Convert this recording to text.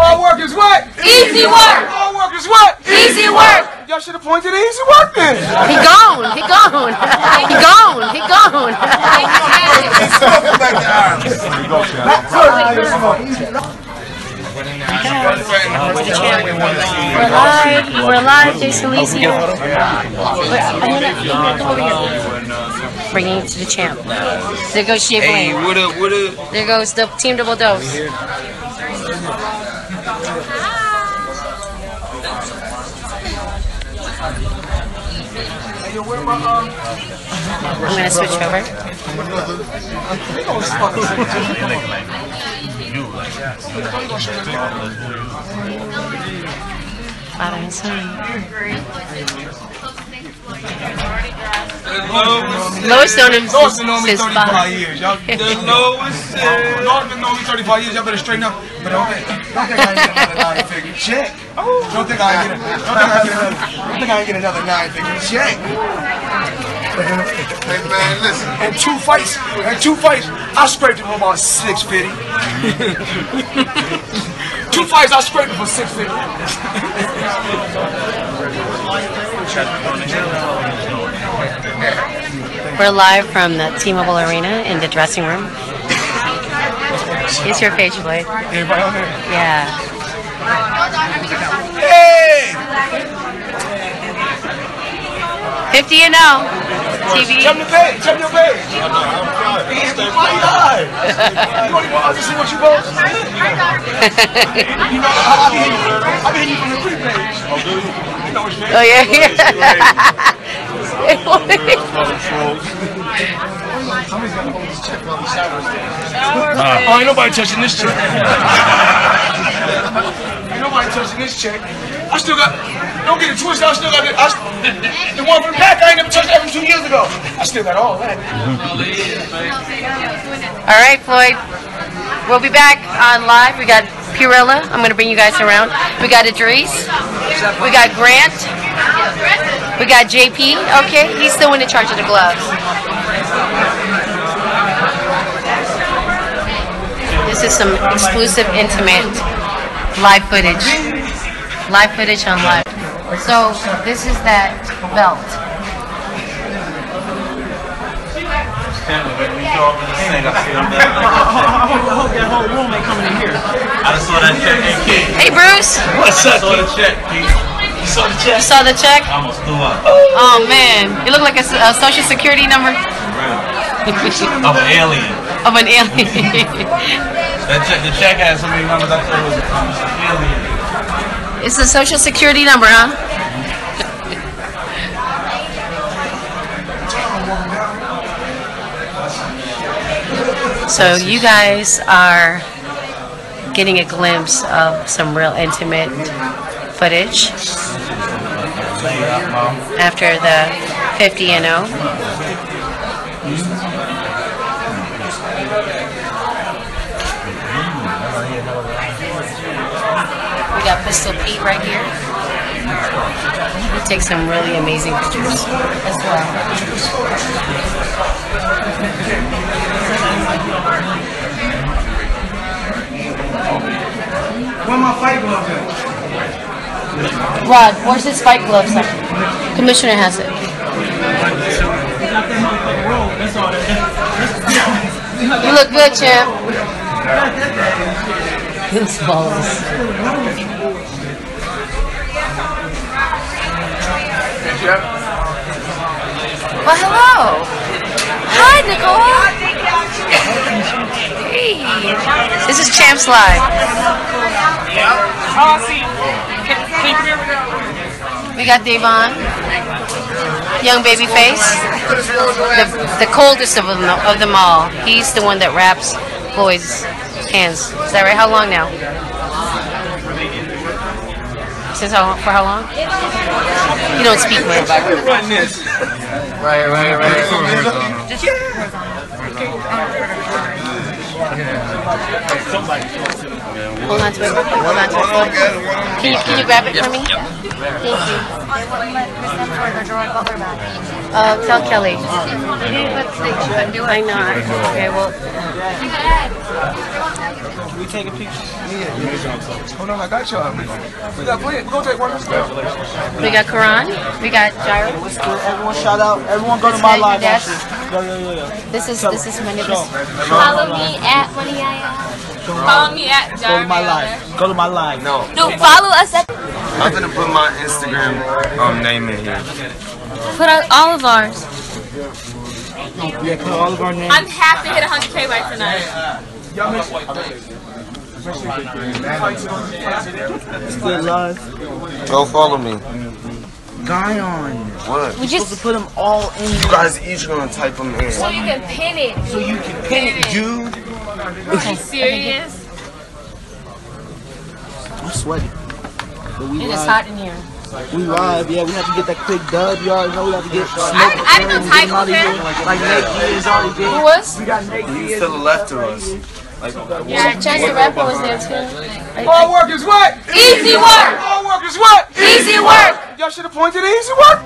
Hard work is what? Easy work. Hard work is what? Easy work. Y'all should have pointed to easy work then. He gone. He gone. He gone. He gone. We're live. We're live. Jason Lee's here. We're- I'm gonna come over here. Bringing it to the champ. There goes Shea Hey, what up, what up? There goes the team double dose. I'm gonna switch over. Father and son. Lois known him Lois been knowing me since 35 five. years. Y'all, The Lois Lois been knowing me 35 years. Y'all better straighten up. But don't think, don't think I ain't get another nine figure check. Oh. Don't think I ain't get, don't think I get another, don't think I ain't get another nine figure check. Hey man, listen. And two fights, and two fights, I scraped him for about 650. two fights, I scraped him for 650. We're live from the T-Mobile Arena in the dressing room. It's your face, Blade. Everybody on there? Yeah. Hey! 50 and 0. TV. Jump the page, jump your page. Why you live? You want to to see what you post? You know, I- I'll be hitting you, I'll be hitting you from the free page. You know what you mean? Oh, yeah, yeah. Oh, ain't nobody touching this check. ain't nobody touching this check. I still got, don't get it twisted, I still got the, I, the one from the pack I ain't never touched that from two years ago. I still got all that. All right, Floyd. We'll be back on live. We got Purilla. I'm going to bring you guys around. We got Idris. We got Grant. We got JP. Okay, he's the one in charge of the gloves. This is some exclusive, intimate live footage. Live footage on live. So this is that belt. I just saw that check. Hey, kid. Hey, Bruce. What's up? I saw the check. You saw the check? You saw the check? I almost threw up. Oh man, it looked like a social security number Of an alien. of an alien. That check, the check had so many numbers. I thought it was an alien. It's a social security number, huh? So you guys are getting a glimpse of some real intimate footage after the 50 and oh. 0. Got Pistol Pete right here. He takes some really amazing pictures as well. Where my fight gloves at? Rod, where's his fight gloves? at? Commissioner has it. You look good, champ. His balls. Well, hello. Hi, Nicole. Hey. This is Champs Live. We got Devon, young baby face, the, the coldest of them, of them all. He's the one that wraps Floyd's hands. Is that right? How long now? Since how, for how long? You don't speak much. Run this. Right, right, right. Hold on to it. Hold on to it. Can you, can you grab it for me? Thank you. Uh, tell Kelly. I know. Okay, well, We take a picture. Hold on, I got y'all. We got plenty. Go take one. we got Quran. We got Gyro. What's good? Everyone shout out. Everyone go to my That's live. Yes. actually. Yo, yo, yo, yo. This is this is my name. Follow me at Money Follow me at Go to my live. Go to my live. No, No, follow us at. I'm gonna put my Instagram um name in here. Put out all of ours. Yeah, put all of our names. I'm happy to hit 100k by tonight. It's good live. Go follow me. Guyon. What? We Supposed to put them all in You guys each gonna type them in. so you can pin it. so you can pin it, dude. Are you serious? I'm sweating. But we It is live. hot in here. We live. Yeah, we have to get that quick dub. You already know we have to get smoke. I- I and know get him out of Tyson. here. Like Nate is already Who there. was? We got Nate He's Diaz. to the left of us. Like, Yeah, Chance the Rapper was there too. All work is what? Easy work. All work is what? Easy work. Y'all should have pointed to easy work.